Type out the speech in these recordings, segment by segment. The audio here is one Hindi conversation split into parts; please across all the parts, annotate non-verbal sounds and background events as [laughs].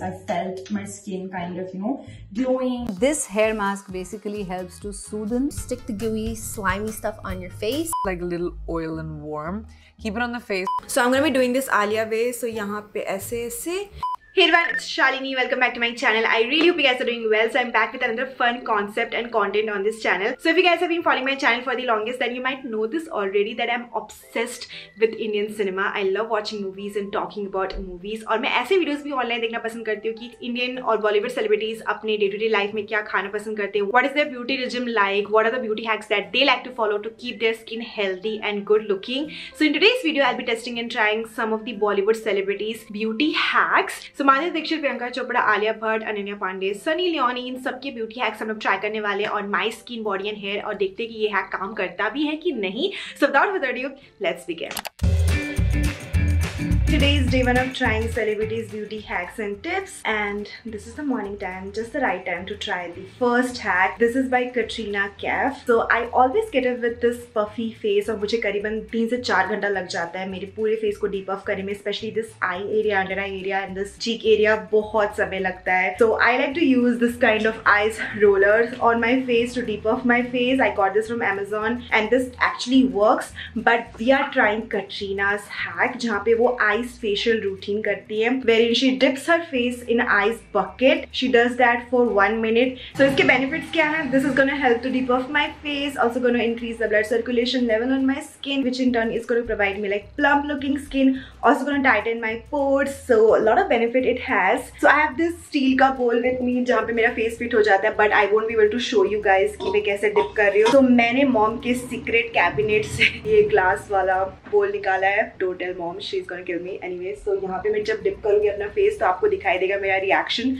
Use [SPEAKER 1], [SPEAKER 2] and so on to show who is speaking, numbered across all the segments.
[SPEAKER 1] I felt my skin kind of, you know, glowing.
[SPEAKER 2] This hair mask basically helps to soothe and
[SPEAKER 3] Stick the gooey, slimy stuff on your face.
[SPEAKER 4] Like a little oil and warm. Keep it on the face.
[SPEAKER 5] So I'm gonna be doing this Alia way. So yahan pe aise aise. Hey everyone, it's Shalini. Welcome back to my channel. I really hope you guys are doing well. So I'm back with another fun concept and content on this channel. So if you guys have been following my channel for the longest, then you might know this already that I'm obsessed with Indian cinema. I love watching movies and talking about movies. और मैं ऐसे videos भी online देखना पसंद करती हूँ कि Indian और Bollywood celebrities अपने day to day life में क्या खाना पसंद करते हैं What is their beauty regime like? What are the beauty hacks that they like to follow to keep their skin healthy and good looking? So in today's video, I'll be testing and trying some of the Bollywood celebrities beauty hacks. So Madhuri Dixit Priyanka Chopra, Alia Bhatt, Ananya Panday, Sunny Leone, इन सबके ब्यूटी हैक्स हम लोग ट्राई करने वाले हैं और my skin body and hair और देखते हैं कि ये हैक काम करता भी है कि नहीं। So without further due let's begin Today is day one of trying celebrities beauty hacks and tips and this is the morning time, just the right time to try the first hack. This is by Katrina Kaif. So I always get up with this puffy face और मुझे करीबन तीन से चार घंटा लग जाता है मेरे पूरे फेस को डीप अप करने में specially this eye area under eye area and this cheek area बहुत समय लगता है so I like to use this kind of ice rollers on my face to depuff my face I got this from Amazon and this actually works but we are trying Katrina's hack जहाँ पे वो आई आइस फेशियल रूटीन करती है wherein she dips her face in ice bucket she does that for one minute so इसके बेनिफिट्स क्या है? This is gonna help to depuff my face also gonna increase the blood circulation level on my skin which in turn is gonna provide me like plump looking skin also gonna tighten my pores so lot of benefit it has so I have this steel का बोल विथ मी जहाँ पे मेरा फेस फिट हो जाता है but I won't be able to show you guys की मैं कैसे डिप कर रही हूँ. तो मैंने मॉम के सीक्रेट कैबिनेट से ये ग्लास वाला बोल निकाला है. Total mom she is kill anyway so यहाँ पे मैं जब डिप करूँगी अपना फेस तो आपको दिखाई देगा मेरा reaction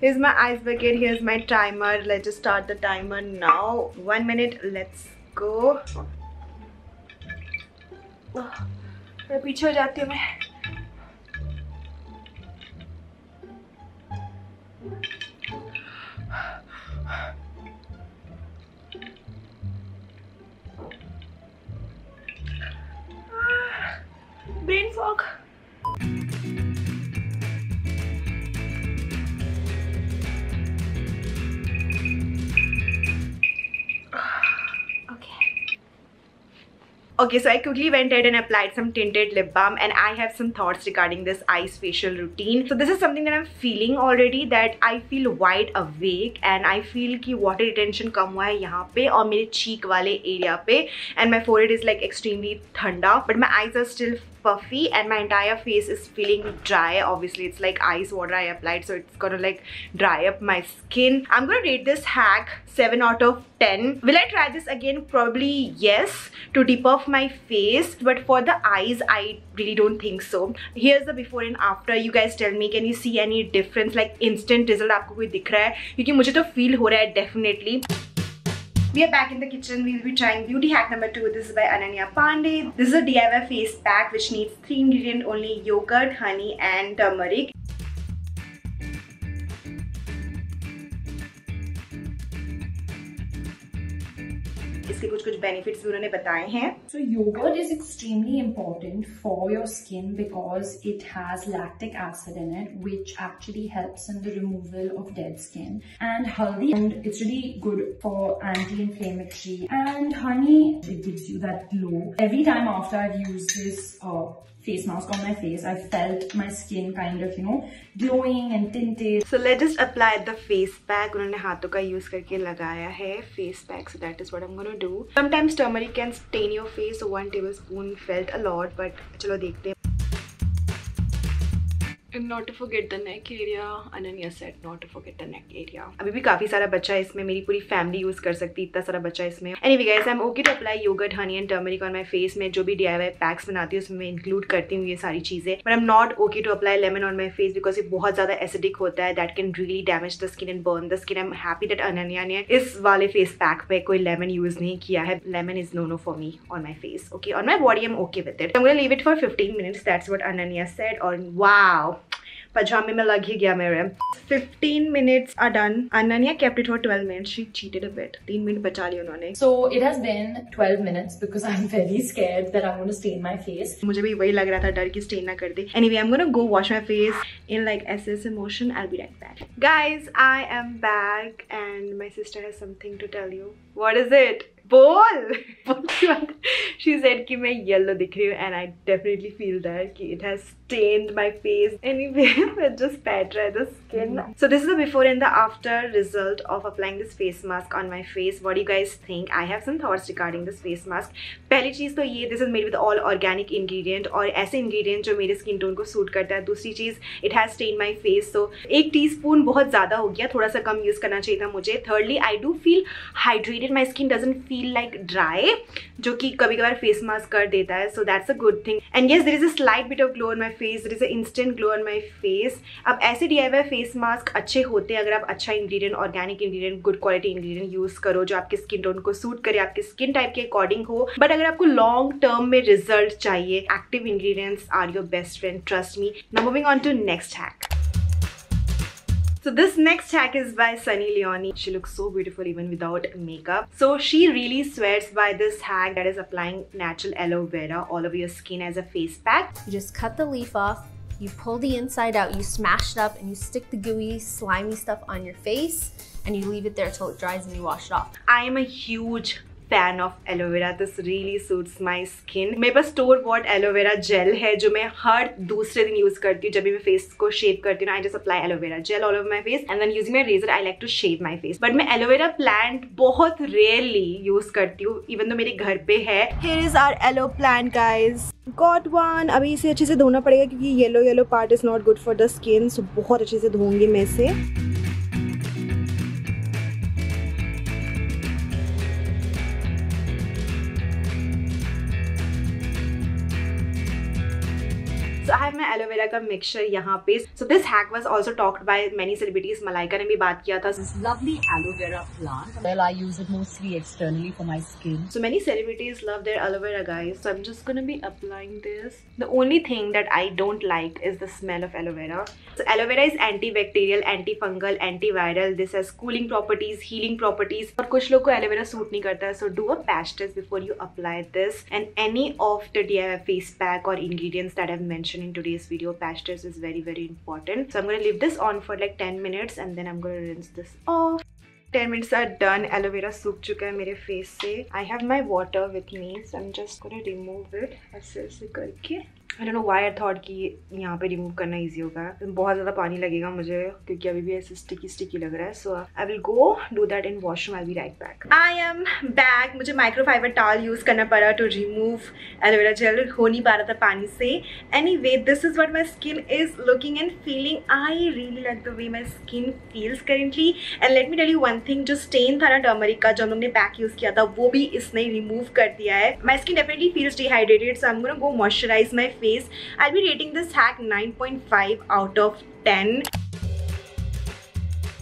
[SPEAKER 5] Here's my ice bucket, here's my timer. Let's just start the timer now. One minute, let's go. मैं पीछे हो जाती हूँ मैं Okay, so I quickly went ahead and applied some tinted lip balm and I have some thoughts regarding this ice facial routine. So this is something that I'm feeling already that I feel wide awake and I feel कि water retention कम हुआ है यहाँ पे और मेरे cheek वाले area पे and my forehead is like extremely thanda but my eyes are still puffy and my entire face is feeling dry obviously it's like ice water I applied so it's gonna like dry up my skin I'm gonna rate this hack 7 out of 10 will I try this again probably yes to depuff my face but for the eyes I really don't think so here's the before and after you guys tell me can you see any difference like instant result आपको कोई दिख रहा है क्योंकि मुझे तो feel हो रहा है definitely we are back in the kitchen. We will be trying beauty hack number two. This is by Ananya Pandey. This is a DIY face pack which needs three ingredient only yogurt, honey and turmeric. इसके कुछ कुछ बेनिफिट्स भी उन्होंने बताए हैं।
[SPEAKER 1] So yogurt is extremely important for your skin because it has lactic acid in it which actually helps in the removal of dead skin and haldi and it's really good for anti inflammatory and honey it gives you that glow every time after I use this face mask on my face, I felt my skin kind of, you know, glowing and tinted.
[SPEAKER 5] So let's just apply the face pack. उन्होंने हाथों का use करके लगाया है face pack. So that is what I'm gonna do. Sometimes turmeric can stain your face. So one tablespoon felt a lot, but देखते हैं. Not to forget the neck area Ananya said not to forget the neck area अभी भी काफ़ी सारा बच्चा है इसमें, मेरी पूरी फैमिली यूज़ कर सकती है इतना सारा बच्चा इसमें। Anyway guys I am okay to apply yogurt honey and turmeric on my face में, जो भी डीआईवाई पैक्स बनाती हूँ, उसमें मैं इंक्लूड करती हूँ ये सारी चीज़ें। But I am not okay to apply lemon on my face because it बहुत ज़्यादा एसिडिक होता है that can really damage the skin and burn the skin I am happy that Ananya ने इस वाले फेस पैक पे कोई लेमन यूज़ नहीं किया है। Lemon is no no for me on my face okay on my body I am okay with it I am gonna leave it for 15 minutes that's what Ananya said और वाओ. पजामे में लग ही गया मेरे 15 minutes are done. Ananya kept it for 12 minutes. She cheated a bit. 3 minutes बचा लिए उन्होंने.
[SPEAKER 1] So it has been 12 minutes because I'm very scared that I'm going to stain my face.
[SPEAKER 5] मुझे भी वही लग रहा था डर की स्टेन ना कर दे. Anyway, I'm gonna go wash my face in like SS motion. I'll be right back. Guys, I am back and my sister has something to tell you. What is it? बोल। शी सेड कि मैं येलो दिख रही हूँ and I definitely feel that कि it has stained my face anyway just pat the skin so this is the before and the after result of applying this face mask on my face what you guys think I have some thoughts regarding this face mask पहली चीज़ तो ये this is made with all organic ingredient और ऐसे इंग्रीडियंट जो मेरे स्किन टोन को सूट करता है। दूसरी चीज़ it has stained my face so एक टी बहुत ज़्यादा हो गया थोड़ा सा कम यूज़ करना चाहिए था मुझे। Thirdly I do feel hydrated my skin doesn't feel feel like dry जो कि कभी कभार फेस मास्क कर देता है so that's a good thing and yes there is a slight bit of glow on my face there is a instant glow on my face अब ऐसे डी फेस मास्क अच्छे होते हैं, अगर आप अच्छा ingredient organic ingredient good quality ingredient use करो, जो आपके स्किन टोन को सूट करे, आपके स्किन टाइप के अकॉर्डिंग हो. बट अगर आपको लॉन्ग टर्म में रिज़ल्ट चाहिए active ingredients are your best friend trust me now moving on to next hack So this next hack is by Sunny Leone. She looks so beautiful even without makeup. So she really swears by this hack that is applying natural aloe vera all over your skin as a face pack.
[SPEAKER 3] You just cut the leaf off, you pull the inside out, you smash it up and you stick the gooey, slimy stuff on your face and you leave it there till it dries and you wash it off.
[SPEAKER 5] I am a huge fan of aloe vera this really suits my skin मेरे पास store bought aloe vera gel है, जो मैं हर दूसरे दिन यूज़ करती हूँ। जब भी मैं फेस को शेव करती हूँ I just apply aloe vera gel all over my face and then using my razor I like to shave my face but मैं एलोवेरा प्लांट बहुत रेयरली यूज़ करती हूँ इवन तो मेरे घर पे है। Here is our aloe plant guys got one अभी इसे अच्छे से धोना पड़ेगा क्योंकि yellow yellow part is not good for the skin so बहुत अच्छे से धोऊँगी मैं इसे। तरह का मिक्सचर यहाँ पे। So this hack was also talked by many celebrities Malaika ने भी बात किया था।
[SPEAKER 2] Lovely aloe vera plant well I use it mostly externally for my skin
[SPEAKER 5] so many celebrities love their aloe vera guys so am just can be applying this the only thing that I don't like is the smell of aloe vera so aloe vera is anti bacterial anti fungal anti viral this has cooling properties healing properties और कुछ लोग को एलोवेरा सूट नहीं करता so do a patch test before you apply this and any of the D face pack और ingredients that have mention in today's video patch test is very very important so i'm going to leave this on for like 10 minutes and then i'm going to rinse this off 10 minutes are done aloe vera सूख चुका है मेरे face से I have my water with me so I'm just gonna remove it ऐसे ऐसे करके I don't know why I thought कि यहाँ पे रिमूव करना इजी होगा। बहुत ज़्यादा पानी लगेगा मुझे, क्योंकि अभी भी ऐसे स्टिकी स्टिकी लग रहा है। So I will go do that in washroom I be right back I am back मुझे माइक्रोफाइबर टाल यूज़ करना पड़ा टू रिमूव एलोवेरा जेल हो नहीं पा रहा था पानी से। Anyway this is what my skin is looking and feeling I really like the way my skin feels currently and let me tell you one thing जो स्टेन था ना टर्मरिक का, जो हम लोग ने पैक यूज़ किया था, वो भी इसने रिमूव कर दिया है। My skin definitely feels dehydrated so I am go moisturize my face i'll be rating this hack 9.5 out of 10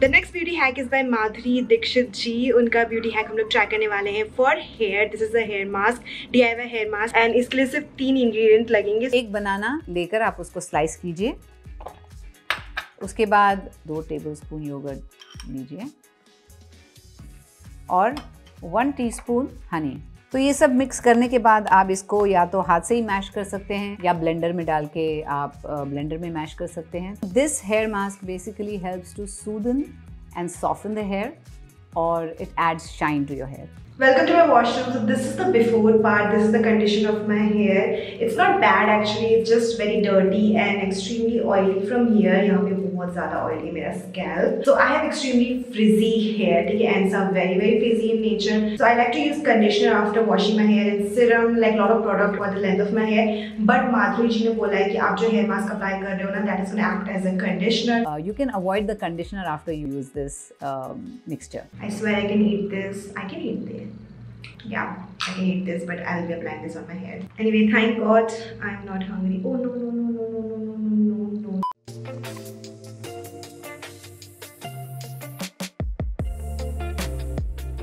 [SPEAKER 5] The next beauty hack is by Madhuri Dixit ji. उनका beauty hack हम लोग try करने वाले हैं for hair. This is a hair mask, DIY hair mask and इसके लिए सिर्फ़ तीन ingredient लगेंगे.
[SPEAKER 2] एक बनाना लेकर आप उसको slice कीजिए उसके बाद दो टेबल स्पून योगर्ट लीजिए और वन टीस्पून हनी तो ये सब मिक्स करने के बाद आप इसको या तो हाथ से ही मैश कर सकते हैं या ब्लेंडर में डाल के आप ब्लेंडर में मैश कर सकते हैं this hair mask basically helps to soothe and soften the hair और it adds shine to your hair
[SPEAKER 5] Welcome to my washroom. So this is the before part. This is the condition of my hair. It's not bad actually. It's just very dirty and extremely oily from here. यहाँ पे बहुत ज़्यादा ऑयली मेरा scalp so I have extremely frizzy hair ठीक है and some very very frizzy in nature so I like to use conditioner after washing my hair and serum like lot of product for the length of my hair but Madhuri ji ने बोला है कि आप जो हेयर मास्क अप्लाई कर रहे हो ना that is act as a conditioner
[SPEAKER 2] you can avoid the conditioner after you use this mixture
[SPEAKER 5] I swear I can eat this I can eat this yeah i can eat this but i'll be applying this on my hair anyway thank god i'm not hungry oh no no no no no no no no no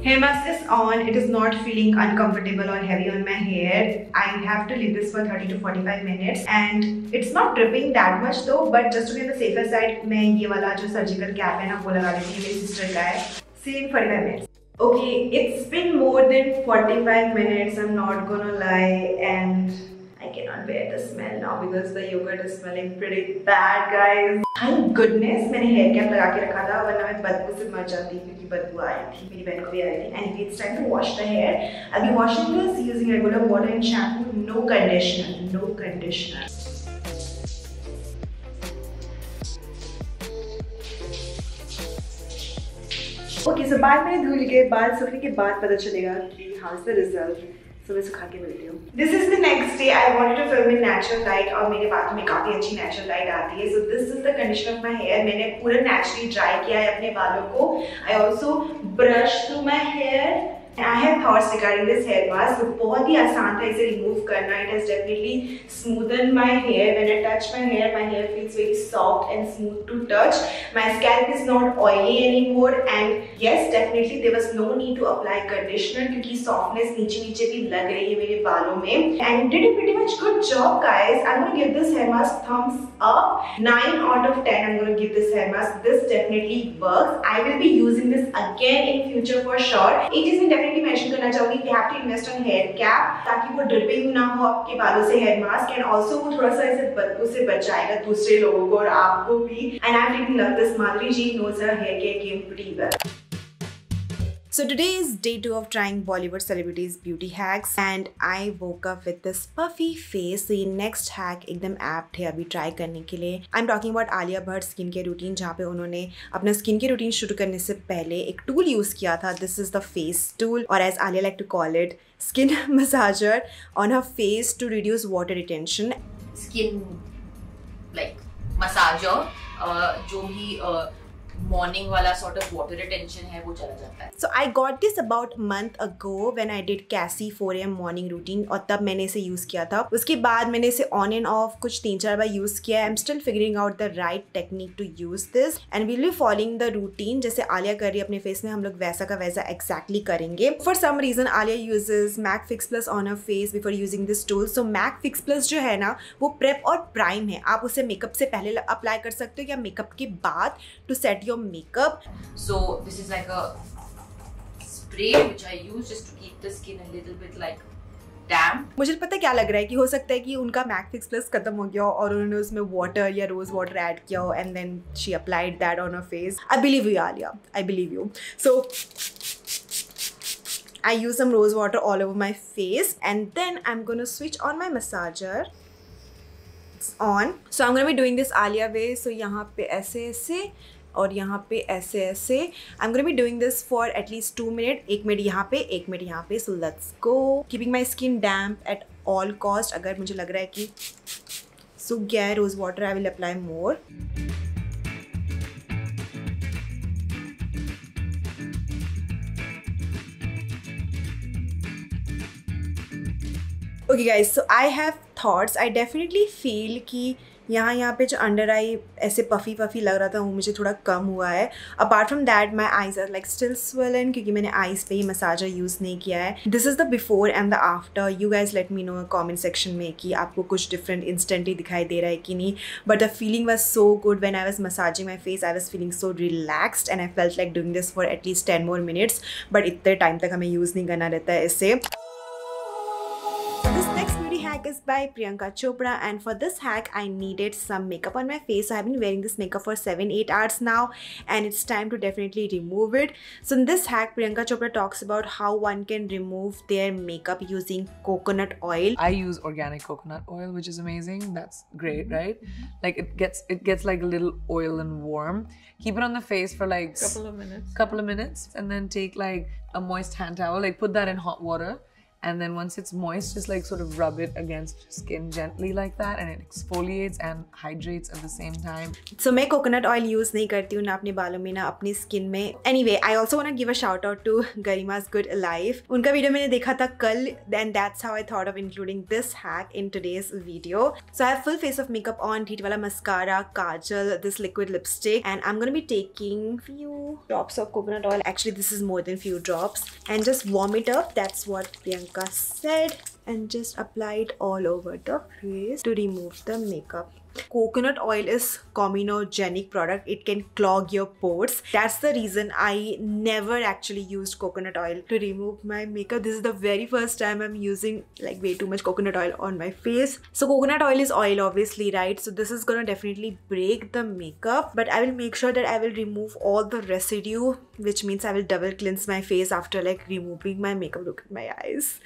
[SPEAKER 5] Hair mask is on. It is not feeling uncomfortable or heavy on my hair. I have to leave this for 30 to 45 minutes and it's not dripping that much though but just to be on the safer side मैं ये वाला जो surgical cap है ना वो लगा लेती हूँ मेरी sister का है. See in 45 minutes. Okay, it's been more than 45 minutes, I'm not gonna lie, and I cannot bear the smell now because the yogurt is smelling pretty bad, guys. Thank goodness मैंने हेयर कैप लगा के रखा था, वरना मैं बदबू से मर जाती क्योंकि बदबू आई थी, मेरी बहन को भी आई थी। And it's time to wash the hair अभी washing this using regular water and shampoo no conditioner no conditioner okay so बाद में धुल के बाद सुखने के बाद पता चलेगा कि हाउ द रिज़ल्ट सो से सुखा के मिलती हूँ। This is the next day I want to film in natural light और मेरे बालों में काफ़ी अच्छी नेचुरल लाइट आती है। So this is the condition of my hair मैंने पूरा नेचुरली ड्राई किया है अपने बालों को। I also brush through my hair I have thoughts regarding this hair mask. तो बहुत ही आसान था इसे remove करना. It has definitely smoothened my hair. When I touch my hair, my hair feels very soft and smooth to touch. My scalp is not oily anymore. And yes, definitely there was no need to apply conditioner क्योंकि softness नीचे नीचे भी लग रही है मेरे बालों में. And did a pretty much good job, guys. I'm gonna give this hair mask thumbs up. 9 out of 10. I'm gonna give this hair mask. This definitely works. I will be using this again in future for sure. एक चीज़ मैं डेफिनेटली मेंशन करना चाहूँगी कि have to invest on hair cap ताकि वो ड्रिपिंग ना हो आपके बालों से हेयर मास्क एंड ऑल्सो वो थोड़ा सा इसे उसे बचाएगा दूसरे लोगों को और आपको भी। And I love this Madhuri ji knows hair care game प्रीवर So today is day two of trying Bollywood celebrities beauty hacks and I woke up with this puffy face. So ये next hack एकदम apt है अभी try करने के लिए. I'm talking about Alia Bhatt skin care routine जहाँ पे उन्होंने अपना skin care routine शुरू करने से पहले एक tool use किया था. This is the face tool or as Alia like to call it skin massager on her face to reduce water retention.
[SPEAKER 6] Skin like massager जो भी मॉर्निंग वाला सॉर्ट ऑफ़ वाटर रिटेंशन है, वो चला जाता है।
[SPEAKER 5] So, I got this about month ago when I did Cassie 4 am morning routine और तब मैंने इसे यूज़ किया था। उसके बाद मैंने इसे ऑन एंड ऑफ़ कुछ तीन चार बार यूज़ किया। I am still figuring out the right technique to use this and will be following the routine जैसे आलिया कर रही है अपने फेस में, हम लोग वैसा का वैसा एक्जैक्टली करेंगे। For some reason Alia uses Mac fix plus on her face before using this tool so Mac fix plus जो है ना, वो प्रेप और प्राइम है। आप उसे मेकअप से पहले अप्लाई कर सकते हो या मेकअप के बाद to set your makeup.
[SPEAKER 6] So, this is like a spray which I use just to keep the skin a little bit, like Damn.
[SPEAKER 5] मुझे पता क्या लग रहा है कि हो सकता है कि उनका मैकफिक्स प्लस खत्म हो गया और उन्होंने उसमें वाटर या रोज वाटर ऐड किया हो and then she applied that on her face I believe you Alia I believe you so I use some rose water all over my face and then I am gonna switch on my massager on so I am gonna be doing this Alia way so यहाँ पे ऐसे ऐसे और यहाँ पे ऐसे ऐसे। I am gonna be doing this for at least two minute एक मिनट यहाँ पे, एक मिनट यहाँ पे। So let's go keeping my skin damp at all cost अगर मुझे लग रहा है कि सूख गया है rose water I will apply more okay guys so I have thoughts I definitely feel कि यहाँ यहाँ पे जो अंडर आई ऐसे पफ़ी पफ़ी लग रहा था, वो मुझे थोड़ा कम हुआ है। Apart from that my eyes are like still swollen क्योंकि मैंने आईज पे ही मसाजर यूज़ नहीं किया है। This is the before and the after you guys let me know comment section में कि आपको कुछ डिफरेंट इंस्टेंटली दिखाई दे रहा है कि नहीं। But the feeling was so good when I was massaging my face I was feeling so relaxed and I felt like doing this for at least ten more minutes but इतने टाइम तक हमें यूज़ नहीं करना रहता है इससे is by Priyanka Chopra and for this hack I needed some makeup on my face. So I've been wearing this makeup for 7-8 hours now and it's time to definitely remove it. So in this hack Priyanka Chopra talks about how one can remove their makeup using coconut oil.
[SPEAKER 4] I use organic coconut oil, which is amazing. That's great, right? Like it gets it gets like a little oil and warm. Keep it on the face for like couple of minutes.
[SPEAKER 6] Mm-hmm.
[SPEAKER 4] couple of minutes, and then take like a moist hand towel, like put that in hot water, and then once it's moist, just like sort of rub it against skin gently like that, and it exfoliates and hydrates at the same time.
[SPEAKER 5] So मैं coconut oil use नहीं करती हूँ ना अपने बालों में ना अपनी skin में. Anyway, I also want to give a shout out to [laughs] Garima's Good Alive. उनका वीडियो मैंने देखा था कल, and that's how I thought of including this hack in today's video. So I have full face of makeup on, Heat wala mascara, kajal, this liquid lipstick, and I'm gonna be taking few drops of coconut oil. Actually, this is more than few drops, and just warm it up. That's what Priyanka said and just apply it all over the face to remove the makeup coconut oil is comedogenic product. It can clog your pores. That's the reason i never actually used coconut oil to remove my makeup. This is the very first time i'm using like way too much coconut oil on my face. So coconut oil is oil obviously right? So this is gonna definitely break the makeup. But i will make sure that i will remove all the residue which means i will double cleanse my face after like removing my makeup look at my eyes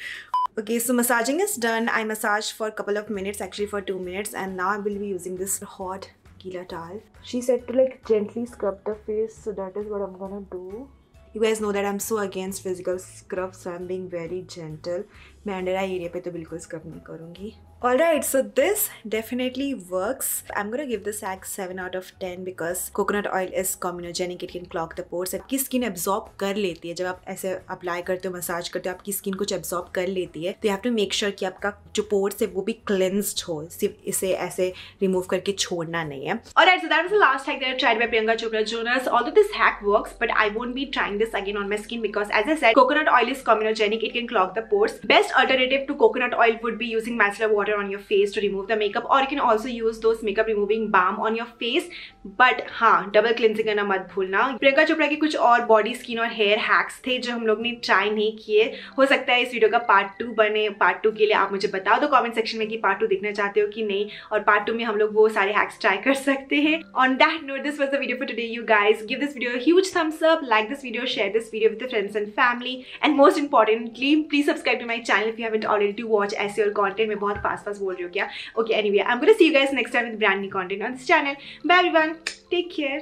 [SPEAKER 5] Okay, so massaging is done. I massaged for a couple of minutes, actually for two minutes, and now I will be using this hot Gila towel. She said to like gently scrub the face, so that is what I'm gonna do. You guys know that I'm so against physical scrub, so I'm being very gentle. मैं अंडर आई एरिया पे तो बिल्कुल स्क्रब नहीं करूँगी Alright, so this definitely works. I'm gonna give this hack 7 out of 10 because coconut oil is comedogenic. It can clog the pores. आपकी स्किन एब्जॉर्ब कर लेती है जब आप ऐसे अप्लाई करते हो मसाज करते हो आपकी स्किन कुछ एब्जॉर्ब कर लेती है तो you have to make sure कि आपका जो पोर्स है वो भी क्लेंस्ड हो सिर्फ़ इसे ऐसे रिमूव करके छोड़ना नहीं है Alright, so that was the last hack that I tried by Priyanka Chopra Jonas. Although this hack works, but I won't be trying this again on my skin because as I said, coconut oil is comedogenic. It can clog the pores. Best alternative to coconut oil would be using micellar water on your face to remove the makeup, or you can also use those makeup removing balm on your face. But हाँ डबल क्लिनजिंग करना मत भूलना। प्रियंका चोपड़ा के कुछ और बॉडी स्किन और हेयर हैक्स थे जो हम लोग ने ट्राई नहीं किए। हो सकता है इस वीडियो का पार्ट टू बने पार्ट टू के लिए आप मुझे बताओ दो कमेंट सेक्शन में कि पार्ट टू देखना चाहते हो कि नहीं, और पार्ट टू में हम लोग वो सारे हैक्स ट्राई कर सकते हैं। On that note this was the video for today you guys give this video huge thumbs up like this video share this video with friends and family and most importantly please subscribe to my channel if you haven't already to watch ऐसे और कॉन्टेंट में बहुत फास्ट फास्ट बोल रही हो क्या? Okay anyway I am gonna see you guys next time with brand new content on this channel bye everyone take care